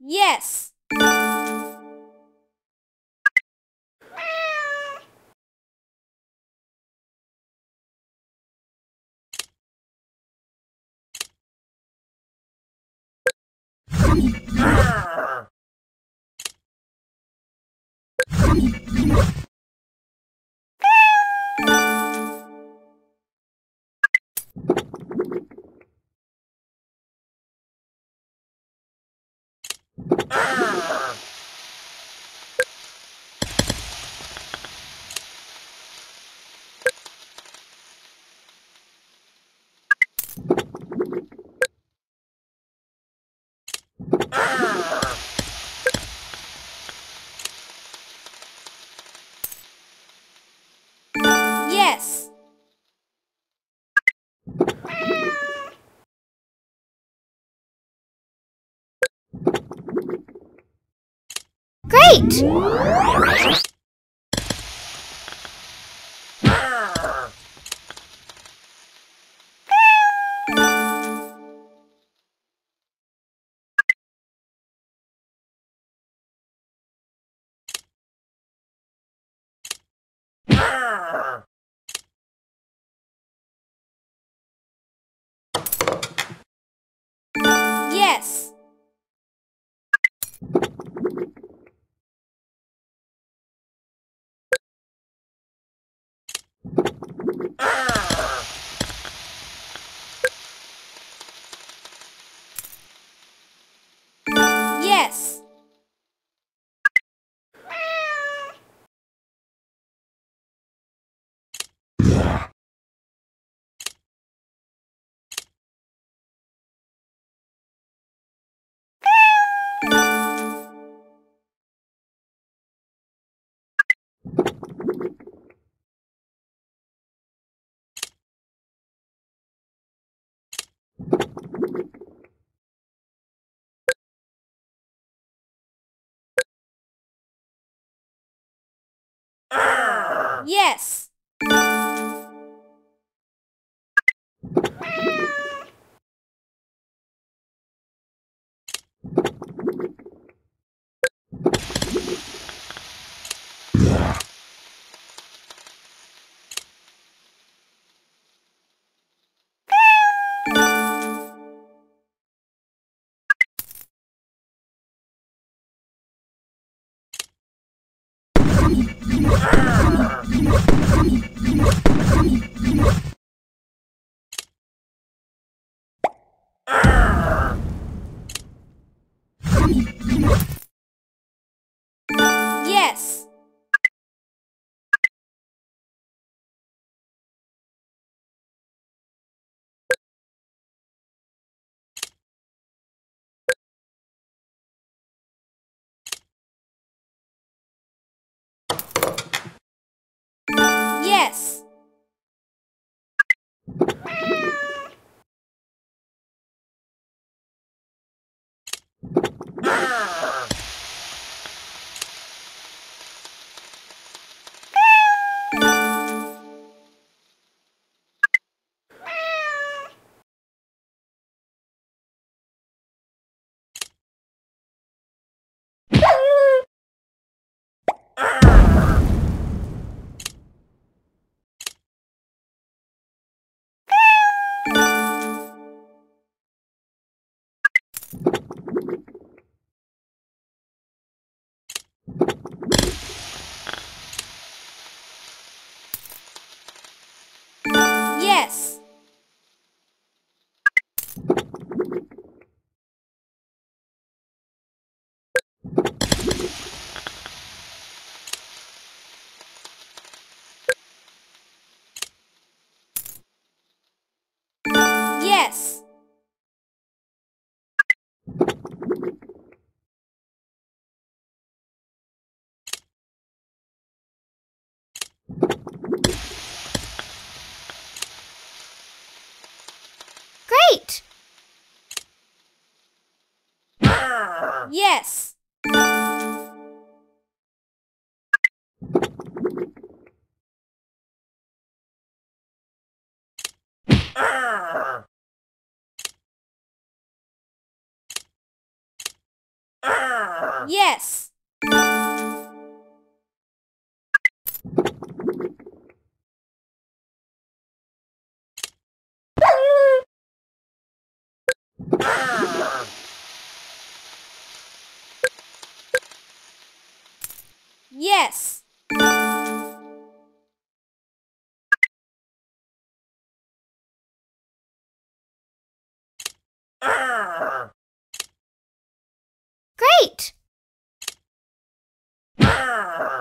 Yes. Yes. Great! Yes. Yes. Yes. Yes. Yes. Yes. Yes. Yes. Great!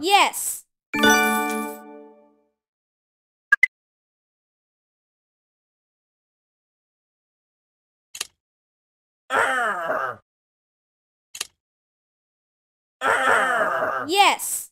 Yes. Yes.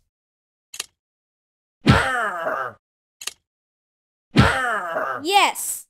Yes.